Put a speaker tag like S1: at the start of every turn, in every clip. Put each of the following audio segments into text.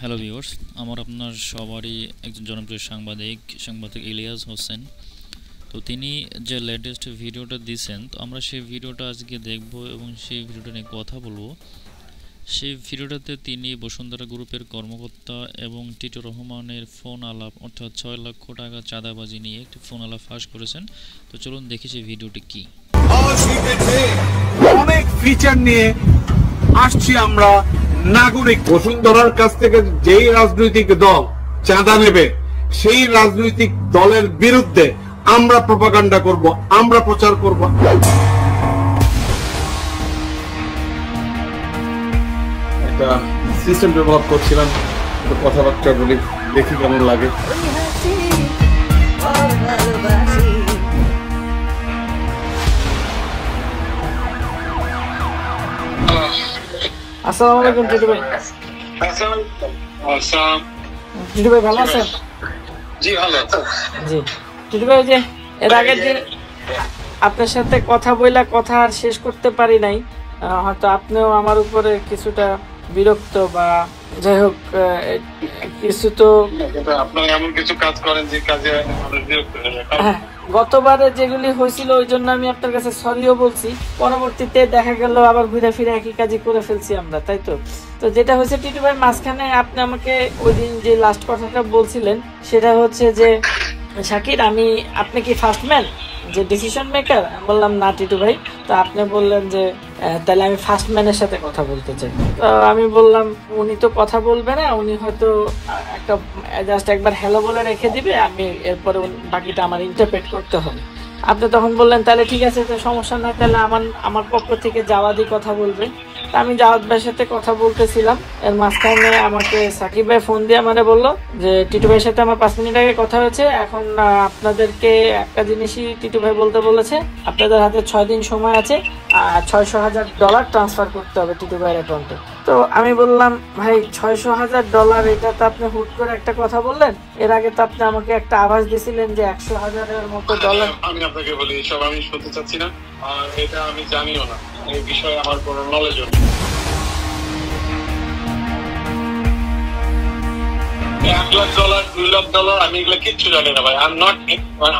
S1: Hello viewers আমার আপনার সবারই একজন জনপ্রিয় সাংবাদিক সাংবাদিক ইলিয়াস হোসেন। তো তিনি যে লেটেস্ট ভিডিওটা দিয়েছেন তো আমরা সেই ভিডিওটা আজকে দেখব এবং সেই ভিডিওটা নিয়ে কথা বলব। সেই ভিডিওটাতে তিনি বসুন্ধরা গ্রুপের কর্মকর্তা এবং টিটো রহমানের ফোন আলাপ, অর্থাৎ ছয় লক্ষ টাকা চাঁদাবাজি নিয়ে একটি ফোন আলাপ ফাঁস করেছেন। তো চলুন দেখি সেই ভিডিওটি কী।
S2: অনেক ফিচার নিয়ে আসছি আমরা নাগরিক
S3: বসুন্ধরার কাছ থেকে যেই রাজনৈতিক দল চাঁদা নেবে, সেই রাজনৈতিক দলের বিরুদ্ধে আমরা প্রপাগান্ডা করব, আমরা প্রচার করব। একটা সিস্টেম ডেভেলপ করছিলাম কথাবার্তা বলি, দেখি কেমন লাগে।
S4: আসসালামু আলাইকুম টিটু ভাই। টিটু ভাই ভালো আছেন?
S3: জি ভালো
S4: জি। টিটু ভাই যে এর আগের দিন আপনার সাথে কথা বইলা কথা আর শেষ করতে পারি নাই হয়তো আপনিও আমার উপরে কিছুটা বিরক্ত বা যাই হোক কিছু তো
S3: আপনারা এমন কিছু কাজ করেন যে কাজে বিরক্ত হয়ে
S4: হ্যাঁ। গতবারে যেগুলি হয়েছিল, ওই জন্য আমি আপনার কাছে সরিও বলছি। পরবর্তীতে দেখা গেল, আবার ঘুরে ফিরে একই কাজই করে ফেলছি আমরা, তাই তো? তো যেটা হয়েছে, টিটু ভাই, মাঝখানে আপনি আমাকে ওই দিন যে লাস্ট কথাটা বলছিলেন, সেটা হচ্ছে যে, শাকির, আমি, আপনি কি ফার্স্ট ম্যান যে ডিসিশন মেকার বললাম, না, টিটু ভাই। তো আপনি বললেন যে তাহলে আমি ফার্স্ট ম্যানের সাথে কথা বলতে চাই। তো আমি বললাম, উনি তো কথা বলবে না, উনি হয়তো একটা জাস্ট একবার হ্যালো বলে রেখে দিবে, আমি এরপরে বাকিটা আমার ইন্টারপ্রেট করতে হবে। আপনি তখন বললেন, তাহলে ঠিক আছে, তো সমস্যা না তাহলে আমার আমার পক্ষ থেকে যাওয়া দিয়ে কথা বলবে। আমি জাওয়াদ ভাইয়ের সাথে কথা বলতেছিলাম। এর মাঝখানে আমাকে সাকিব ভাই ফোন দিয়ে আমারে বলল যে, টিটু ভাইয়ের সাথে আমার পাঁচ মিনিট আগে কথা হয়েছে। এখন আপনাদেরকে একটা জিনিসই টিটু ভাই বলতে বলেছে, আপনাদের হাতে ছয় দিন সময় আছে, আর ছয়শো হাজার ডলার ট্রান্সফার করতে হবে টিটু ভাইয়ের অ্যাকাউন্টে তো আমি বললাম, ভাই, ছয়শো হাজার ডলার এটা তো আপনি হুট করে একটা কথা বললেন। এর আগে তো আপনি আমাকে একটা আভাস দিয়েছিলেন যে, একশো হাজারের মতো ডলার
S3: আমি আপনাকে বলি, এসব আমি শুনতে চাচ্ছি না, আর এটা আমি জানিও না। এই বিষয়ে আমার কোনো নলেজও নেই। আমি এগুলো কিচ্ছু জানি না ভাই। আই নট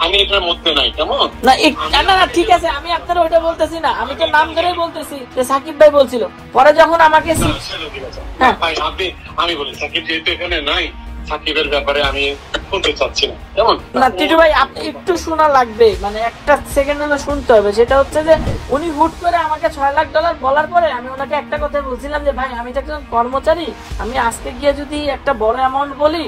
S3: আমি এটার মধ্যে নাই কেমন?
S4: না না না না, ঠিক আছে আমি আপনার ওইটা বলতেছি না। আমি তো নাম ধরেই বলতেছি যে সাকিব ভাই বলছিল। পরে যখন আমাকে। হ্যাঁ।
S3: আমি বলি সাকিব যেহেতু এখানে নাই সাকিবের ব্যাপারে আমি শুনতে চাচ্ছি না কেমন?
S4: না টিটু ভাই আপনি একটু শোনা লাগবে। মানে একটা সেকেন্ড হলে শুনতে হবে। সেটা হচ্ছে যে উনি হুট করে আমাকে ছয় লাখ ডলার বলার পরে আমি ওনাকে একটা কথা বলছিলাম যে ভাই আমি তো একজন কর্মচারী। আমি আজকে গিয়ে যদি একটা বড় অ্যামাউন্ট বলি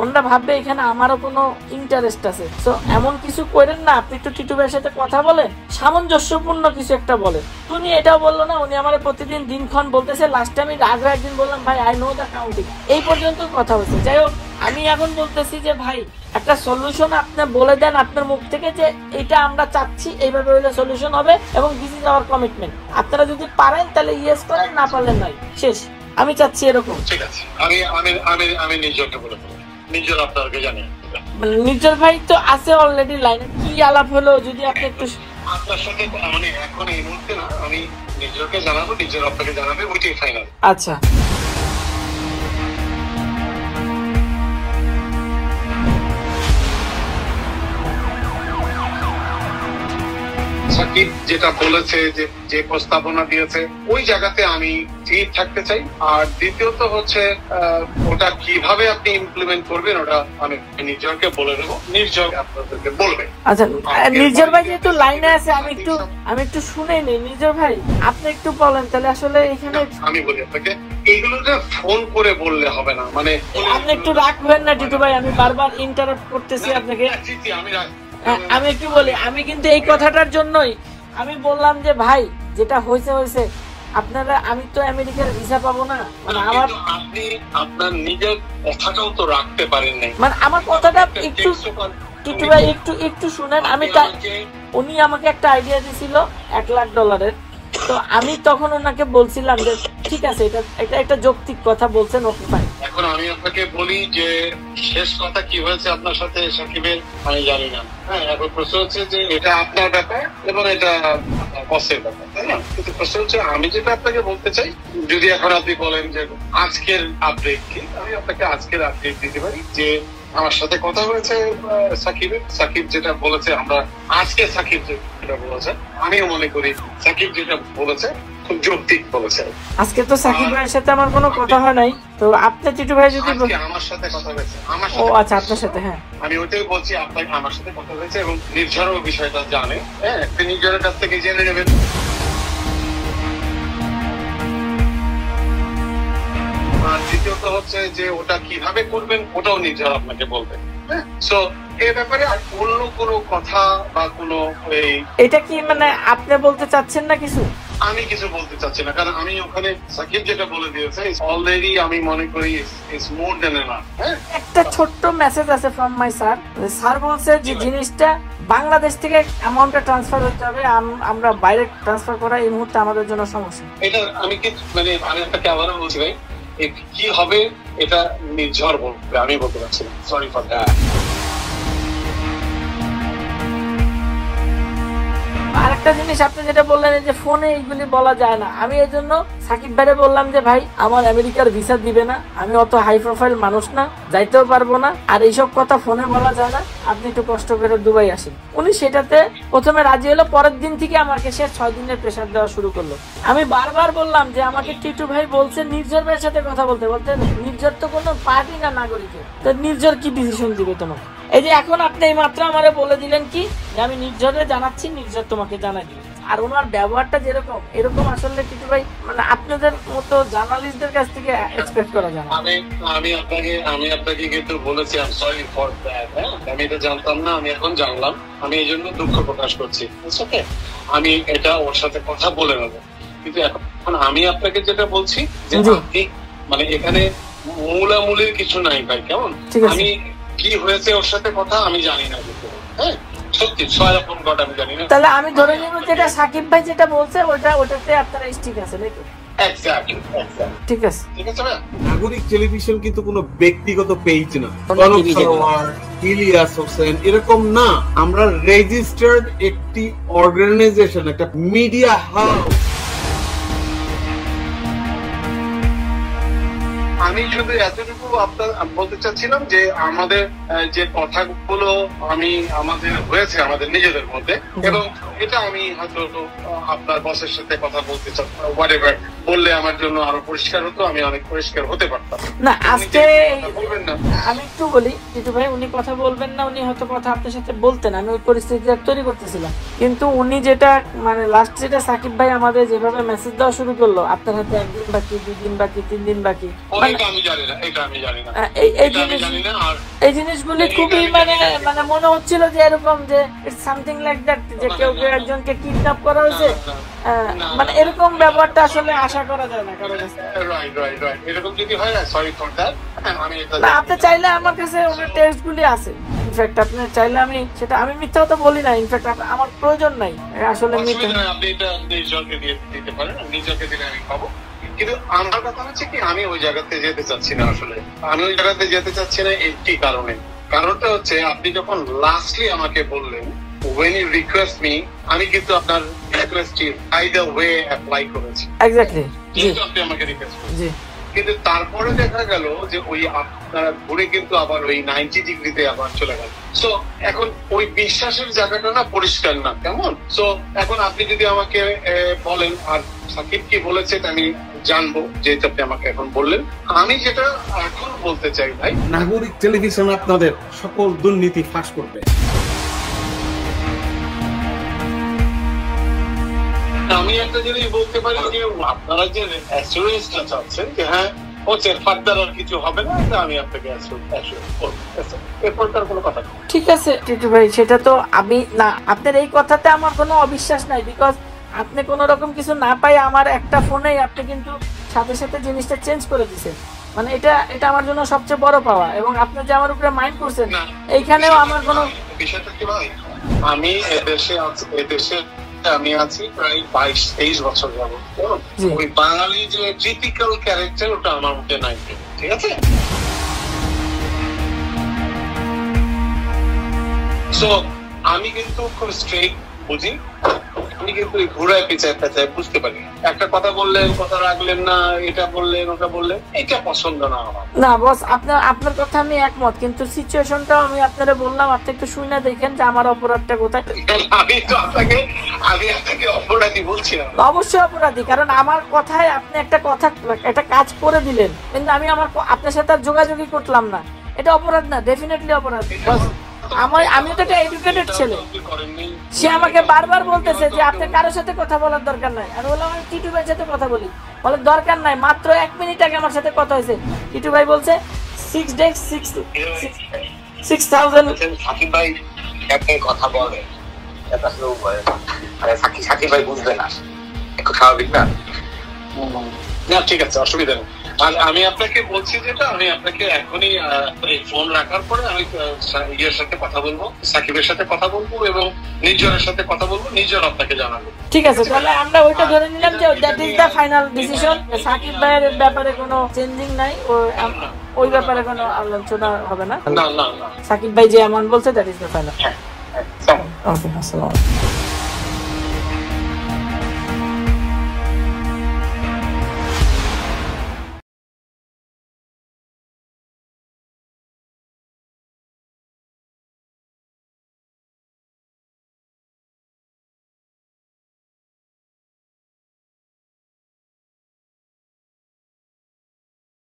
S4: ওনারা ভাববে এখানে আমারও কোনো ইন্টারেস্ট আছে। তো এমন কিছু করেন না, আপনি একটু টিটু ভাইয়ের সাথে কথা বলেন, সামঞ্জস্যপূর্ণ কিছু একটা বলেন। উনি এটাও বলল না, উনি আমার প্রতিদিন দিনক্ষণ বলতেছে লাস্টে আমি রাগ একদিন বললাম, ভাই আই নো দ্য কাউন্টিং এই পর্যন্ত কথা হচ্ছে যাই হোক, আমি এখন বলতেছি যে, ভাই, একটা সলিউশন আপনি বলে দেন আপনার মুখ থেকে যে, এটা আমরা চাচ্ছি, এইভাবে হইলে সলিউশন হবে এবং দিস ইজ আওয়ার কমিটমেন্ট আপনারা যদি পারেন, তাহলে ইয়েস করেন, না পারলেন নাই। শেষ। আমি চাচ্ছি এরকম।
S3: ঠিক আছে। আমি আমি আমি আমি নিজেকে বলে নিজের আপনাকে জানি?
S4: মানে নির্জল ভাই তো আছে অলরেডি লাইনে কি আলাপ হলো যদি আপনি একটু
S3: আপনার সাথে মানে এখন এই মুহূর্তে না আমি নিজেরকে জানাব নিজের আপনাকে জানাবে ওইটাই ফাইনাল
S4: আচ্ছা।
S3: সাকিব যেটা বলেছে যে যে প্রস্তাবনা দিয়েছে ওই জায়গাতে আমি ঠিক থাকতে চাই। আর দ্বিতীয়ত হচ্ছে ওটা কীভাবে আপনি ইমপ্লিমেন্ট করবেন ওটা আমি নিজেকে বলে দেবো। নির্জয় আপনাদেরকে বলবে।
S4: আচ্ছা নির্জর ভাই যেহেতু লাইনে আছে আমি একটু আমি একটু শুনে নির্জর ভাই আপনি একটু বলেন তাহলে আসলে এখানে
S3: আমি বলি আপনাকে এইগুলোতে ফোন করে বললে হবে না মানে
S4: আপনি একটু রাখবেন না টিটু ভাই আমি বারবার ইন্টারাপ্ট করতেছি আপনাকে।
S3: জি, জি, আমি রাখ-
S4: আমি একটু বলি? আমি কিন্তু এই কথাটার জন্যই আমি বললাম যে ভাই যেটা হয়েছে হয়েছে। আপনারা আমি তো আমেরিকার ভিসা পাবো না। মানে আমার
S3: আপনি আপনার নিজের কথাটাও তো রাখতে পারেন নাই।
S4: মানে আমার কথাটা একটু টিটু ভাই একটু একটু শুনেন। আমি উনি আমাকে একটা আইডিয়া দিছিল এক লাখ ডলারের তো আমি তখন ওনাকে বলছিলাম যে ঠিক আছে এটা এটা একটা যৌক্তিক কথা বলছেন ওকে ফাইন
S3: এখন আমি আপনাকে বলি যে শেষ কথা কি হয়েছে আপনার সাথে সাকিবের, আমি জানি না। হ্যাঁ এখন প্রশ্ন হচ্ছে যে এটা আপনার ব্যাপার এবং এটা বসের ব্যাপার, তাই না? কিন্তু প্রশ্ন হচ্ছে, আমি যেটা আপনাকে বলতে চাই, যদি এখন আপনি বলেন যে আজকের আপডেট কি, আমি আপনাকে আজকের আপডেট দিতে পারি যে আমার সাথে কথা হয়েছে সাকিবের সাকিব যেটা বলেছে, আমরা আজকে সাকিব যেটা বলেছে, আমিও মনে করি সাকিব যেটা বলেছে খুব যৌক্তিক বলেছে
S4: আজকে তো সাকিব ভাইয়ের সাথে আমার কোনো কথা হয় নাই। তো আপনি টিটু ভাই যদি
S3: আমার সাথে কথা হয়েছে আমার
S4: ও আচ্ছা আপনার সাথে হ্যাঁ।
S3: আমি ওইটাই বলছি আপনাকে আমার সাথে কথা হয়েছে এবং নির্ঝরও বিষয়টা জানে। হ্যাঁ নির্ঝরের কাছ থেকে জেনে নেবেন। দ্বিতীয়ত হচ্ছে যে ওটা কীভাবে করবেন ওটাও নির্ঝর আপনাকে বলবে। হ্যাঁ সো এ ব্যাপারে আর অন্য কোনো কথা বা কোনো এই
S4: এটা কি মানে আপনি বলতে চাচ্ছেন না কিছু?
S3: আমি কিছু বলতে চাচ্ছি না কারণ আমি ওখানে সাকিব যেটা বলে দিয়েছে অলরেডি আমি মনে করি ইটস মোর দেন এনাফ
S4: একটা ছোট্ট মেসেজ আছে ফ্রম মাই স্যার স্যার বলছে যে জিনিসটা বাংলাদেশ থেকে অ্যামাউন্টটা ট্রান্সফার হতে হবে আমরা বাইরে ট্রান্সফার করা এই মুহূর্তে আমাদের জন্য সমস্যা।
S3: এটা আমি কি মানে আমি আপনাকে আবারও বলছি ভাই কি হবে এটা নির্ঝর বলবে আমি বলতে পারছি সরি ফর দ্যাট
S4: আরেকটা জিনিস আপনি যেটা বললেন যে ফোনে এইগুলি বলা যায় না। আমি এই জন্য সাকিব ভাইরে বললাম যে, ভাই, আমার আমেরিকার ভিসা দিবে না। আমি অত হাই প্রোফাইল মানুষ না, যাইতেও পারব না। আর এইসব কথা ফোনে বলা যায় না। আপনি একটু কষ্ট করে দুবাই আসেন। উনি সেটাতে প্রথমে রাজি হলো, পরের দিন থেকে আমাকে সে ছয় দিনের প্রেশার দেওয়া শুরু করল। আমি বারবার বললাম যে, আমাকে টিটু ভাই বলছে নির্ঝর ভাইয়ের সাথে কথা বলতে। বলতে, নির্ঝর তো কোনো পার্টি না নাগরিকের। তো নির্ঝর কি ডিসিশন দিবে তোমাকে এই যে এখন আপনি এই মাত্র আমারে বলে দিলেন কি যে আমি নির্ঝরে জানাচ্ছি নির্ঝর তোমাকে জানাই দিবে আর ওনার ব্যবহারটা যেরকম এরকম আসলে কিছু ভাই মানে আপনাদের মতো জার্নালিস্টদের কাছ থেকে এক্সপেক্ট করা যায়
S3: আমি আমি আপনাকে আমি আপনাকে কিন্তু বলেছি আই সরি ফর দ্যাট আমি এটা জানতাম না আমি এখন জানলাম। আমি এই জন্য দুঃখ প্রকাশ করছি ওকে আমি এটা ওর সাথে কথা বলে নেব। কিন্তু এখন আমি আপনাকে যেটা বলছি যে মানে এখানে মূলামূলির কিছু নাই ভাই কেমন? আমি কি হয়েছে ওর সাথে কথা আমি জানি না। হ্যাঁ? সত্যি ছয় ফোন কট আমি জানি না।
S4: তাহলে আমি ধরে নিব যেটা সাকিব ভাই যেটা বলছে ওটা ওটাতে আপনারা আছে নাকি ঠিক আছে।
S3: ঠিক আছে
S2: নাগরিক টেলিভিশন কিন্তু কোনো ব্যক্তিগত পেজ না। ইলিয়াস হোসেন এরকম না। আমরা রেজিস্টার্ড একটি অর্গানাইজেশন একটা মিডিয়া হাউস
S3: আমি শুধু এতটুকু আপনার বলতে চাচ্ছিলাম যে আমাদের যে কথাগুলো আমি আমাদের হয়েছে আমাদের নিজেদের মধ্যে এবং এটা আমি হয়তো আপনার বসের সাথে কথা বলতে চাই হোয়াট বললে আমার জন্য আরও পরিষ্কার হতো আমি অনেক পরিষ্কার হতে পারতাম।
S4: না আজকে আমি একটু বলি জিতু ভাই উনি কথা বলবেন না উনি হয়তো কথা আপনার সাথে বলতেন আমি ওই পরিস্থিতিটা তৈরি করতেছিলাম। কিন্তু উনি যেটা মানে লাস্ট যেটা সাকিব ভাই আমাদের যেভাবে মেসেজ দেওয়া শুরু করল আপনার হাতে একদিন বাকি দুই দিন বাকি তিন দিন বাকি
S3: আমি জানি না। এটা আমি জানি না
S4: এই জিনিসগুলি খুবই মানে মানে মনে হচ্ছিল যে এরকম যে ইটস সামথিং লাইক দ্যাট যে কেউ কেউ একজনকে কিডন্যাপ করা হয়েছে। আহ, মানে এরকম ব্যাপারটা আসলে আশা করা যায় না কারও কাছে।
S3: রাইট রাইট রাইট এরকম যদি হয় না সরি ফর দ্যাট আমি এটা
S4: আপনি চাইলে আমার কাছে ওনার আছে। ইনফ্যাক্ট আপনি চাইলে আমি সেটা আমি মিথ্যা কথা বলি না। ইনফ্যাক্ট আমার প্রয়োজন নাই। আসলে মিথ্যা
S3: আপনি এটা নিজকে দিয়ে দিতে পারেন। নিজকে দিলে আমি পাবো। কিন্তু আমার কথা হচ্ছে কি আমি ওই জায়গাতে যেতে চাচ্ছি না আসলে। আমি ওই জায়গাতে যেতে চাচ্ছি না একটি কারণে? কারণটা হচ্ছে আপনি যখন লাস্টলি আমাকে বললেন ওয়েন ইউ রিকোয়েস্ট মি আমি কিন্তু আপনার রিকোয়েস্টটি বাই ওয়ে অ্যাপ্লাই করেছি।
S4: এক্স্যাক্টলি জি।
S3: কিন্তু আপনি আমাকে রিকোয়েস্ট
S4: জি।
S3: কিন্তু তারপরে দেখা গেল যে ওই আপনারা ঘুরে কিন্তু আবার ওই নাইনটি ডিগ্রিতে আবার চলে গেল। সো এখন ওই বিশ্বাসের জায়গাটা না পরিষ্কার না কেমন? সো এখন আপনি যদি আমাকে আহ, বলেন আর সাকিব কি বলেছে আমি জানব যেহেতু আপনি আমাকে এখন বললেন। আমি যেটা এখন বলতে চাই ভাই
S2: নাগরিক টেলিভিশন আপনাদের সকল দুর্নীতি ফাঁস করবে।
S3: একটা জিনিস বলতে পারি যে আপনারা যে অ্যাসুরেন্সটা চাচ্ছেন যে হ্যাঁ হচ্ছে ফার্দার আর কিছু হবে না আমি আপনাকে এরপর তার কোনো কথা
S4: ঠিক আছে টিটু ভাই সেটা তো আমি না আপনার এই কথাতে আমার কোনো অবিশ্বাস নাই বিকজ আপনি কোনো রকম কিছু না পাই আমার একটা ফোনেই আপনি কিন্তু সাথে সাথে জিনিসটা চেঞ্জ করে দিছেন। মানে এটা এটা আমার জন্য সবচেয়ে বড় পাওয়া এবং আপনি যে আমার উপরে মাইন্ড করছেন
S3: না।
S4: এইখানেও আমার কোনো
S3: বিষয়টা কি ভাই? আমি এদেশে আমি আছি প্রায় বাইশ তেইশ বছর যাব ওই বাঙালি যে টিপিক্যাল ক্যারেক্টার ওটা আমার মধ্যে নাই ঠিক আছে? সো আমি কিন্তু খুব স্ট্রেট বুঝি। কিন্তু ঘুরায় পিছায় পেঁচায় বুঝতে পারি একটা কথা বললেন কথা রাখলেন না এটা বললেন ওটা বললেন এটা পছন্দ না আমার।
S4: না বস আপনার আপনার কথা আমি একমত কিন্তু সিচুয়েশনটাও আমি আপনারা বললাম আপনি একটু শুনে দেখেন যে আমার অপরাধটা কোথায়।
S3: আমি তো আপনাকে আমি আপনাকে অপরাধী বলছি না।
S4: অবশ্যই অপরাধী কারণ আমার কথায় আপনি একটা কথা একটা কাজ করে দিলেন কিন্তু আমি আমার আপনার সাথে আর যোগাযোগই করলাম না। এটা অপরাধ না ডেফিনেটলি অপরাধ। বস, আমার আমি তো একটা এডুকেটেড ছেলে। সে আমাকে বারবার বলতেছে যে আপনি কারোর সাথে কথা বলার দরকার নাই। আমি বললাম আমি টিটু ভাইয়ের সাথে কথা বলি। বলে দরকার নাই মাত্র এক মিনিট আগে আমার সাথে কথা হয়েছে। টিটু ভাই বলছে six days six six thousand
S5: Sakib ভাই কথা বলে। এটা আসলে করে আরে সাকিব সাকিব ভাই বুঝবে না। একটু স্বাভাবিক না?
S3: না ঠিক আছে অসুবিধা নেই। আর আমি আপনাকে বলছি যেটা আমি আপনাকে এখনই ফোন রাখার পরে আমি ইয়ের সাথে কথা বলব সাকিবের সাথে কথা বলব এবং নিজের সাথে কথা বলব নিজের আপনাকে জানাব।
S4: ঠিক আছে তাহলে আমরা ওইটা ধরে নিলাম যে that is the final decision Sakib ভাইয়ের ব্যাপারে কোনো চেঞ্জিং নাই ও ওই ব্যাপারে কোনো আলোচনা হবে না।
S3: না না
S4: সাকিব ভাই যে এমন বলছে that is the final. Okay আসসালাম